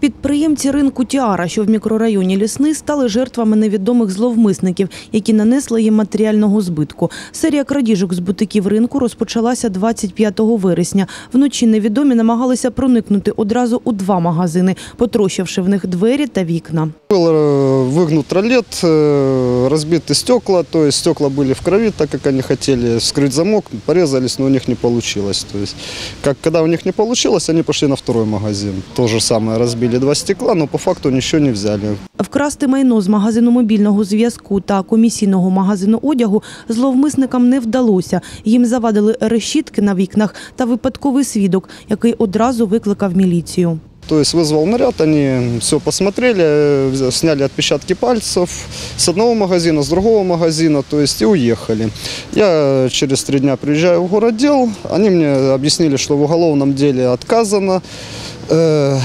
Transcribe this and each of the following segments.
Підприємці ринку Тіара, що в мікрорайоні Лісний, стали жертвами невідомих зловмисників, які нанесли їм матеріального збитку. Серія крадіжок з бутиків ринку розпочалася 25 вересня. Вночі невідомі намагалися проникнути одразу у два магазини, потрощивши в них двері та вікна. Э, выгнут ролет, э, разбиты стекла, то есть стекла были в крови, так как они хотели вскрыть замок, порезались, но у них не получилось. То есть, как, когда у них не получилось, они пошли на второй магазин. То же самое, разбили два стекла, но по факту ничего не взяли. Вкрасти майно з магазину мобільного зв'язку та комісійного магазину одягу зловмисникам не вдалося. Їм завадили решітки на вікнах та випадковий свідок, який одразу викликав міліцію. То есть вызвал наряд, они все посмотрели, сняли отпечатки пальцев с одного магазина, с другого магазина, то есть и уехали. Я через три дня приезжаю в городдел, они мне объяснили, что в уголовном деле отказано, Э,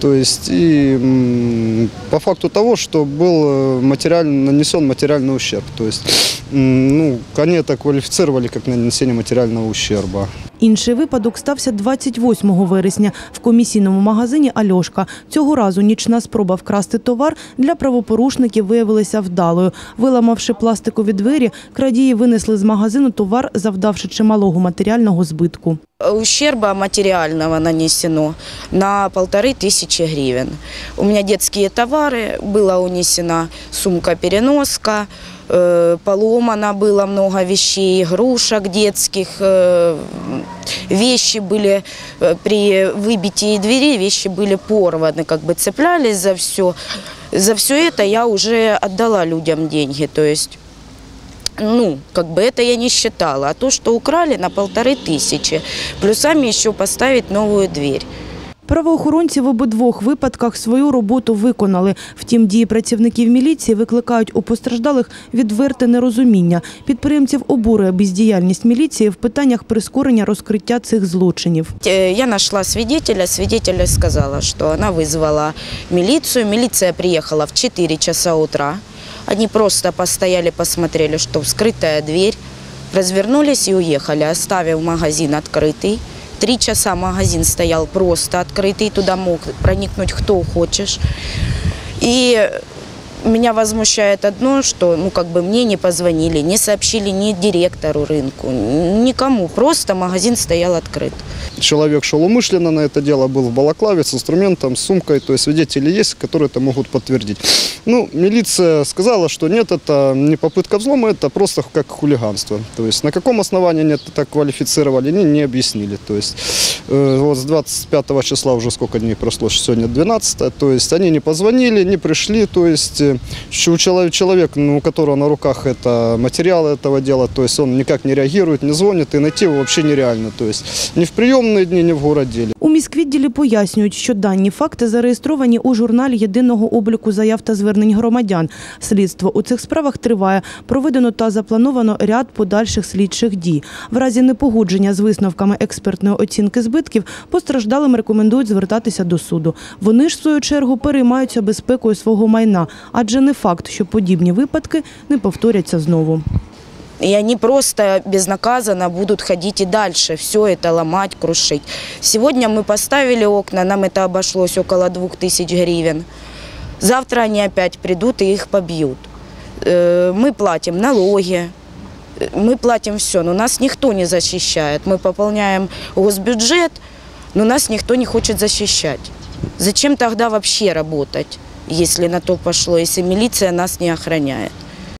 то есть и м, по факту того, что был э, материально, нанесен материальный ущерб. То есть ну, они это квалифицировали как нанесение материального ущерба. Інший випадок стався 28 вересня в комісійному магазині Альошка. Цього разу нічна спроба вкрасти товар для правопорушників виявилася вдалою. Виламавши пластикові двері, крадії винесли з магазину товар, завдавши чималого матеріального збитку. Ущерба материального нанесено на полторы тысячи гривен. У меня детские товары, была унесена сумка-переноска, э, поломано было много вещей, игрушек детских, э, вещи были э, при выбитии двери, вещи были порваны, как бы цеплялись за все. За все это я уже отдала людям деньги, то есть ну, как бы это я не считала. А то, что украли на полторы тысячи, плюсами еще поставить новую дверь. Правоохоронці в обидвох випадках свою роботу виконали. Втім, дії працівників міліції викликають у постраждалих відверте нерозуміння. Підприємців обурює бездіяльність міліції в питаннях прискорення розкриття цих злочинів. Э, Я нашла свидетеля, свидетеля сказала, что она вызвала милицию. Милиция приехала в 4 часа утра. Они просто постояли, посмотрели, что вскрытая дверь, развернулись и уехали, оставив магазин открытый. Три часа магазин стоял просто открытый, туда мог проникнуть кто хочешь. И меня возмущает одно, что ну, как бы мне не позвонили, не сообщили ни директору рынку, никому. Просто магазин стоял открыт. Человек шел умышленно на это дело, был в балаклаве с инструментом, с сумкой, то есть свидетели есть, которые это могут подтвердить. Ну, милиция сказала, что нет, это не попытка взлома, это просто как хулиганство. То есть на каком основании они это так квалифицировали, они не объяснили. То есть э, вот с 25 числа уже сколько дней прошло, сегодня 12, то есть они не позвонили, не пришли, то есть э, у человека, человек, ну, у которого на руках это материалы этого дела, то есть он никак не реагирует, не звонит, и найти его вообще нереально. То есть ни в приемные дни, ни в городделе. У міськвідділі пояснюють, що дані факти зареєстровані у журналі єдиного обліку заяв та звернень громадян. Слідство у цих справах триває. Проведено та заплановано ряд подальших слідчих дій. В разі непогодження з висновками експертної оцінки збитків постраждалим рекомендують звертатися до суду. Вони ж в свою чергу переймаються безпекою свого майна, адже не факт, що подібні випадки не повторяться знову. И они просто безнаказанно будут ходить и дальше, все это ломать, крушить. Сегодня мы поставили окна, нам это обошлось около 2000 гривен. Завтра они опять придут и их побьют. Э, Мы платим налоги, э, мы платим все, но нас никто не защищает. Мы пополняем госбюджет, но нас никто не хочет защищать. Зачем тогда вообще работать, если на то пошло, если милиция нас не охраняет?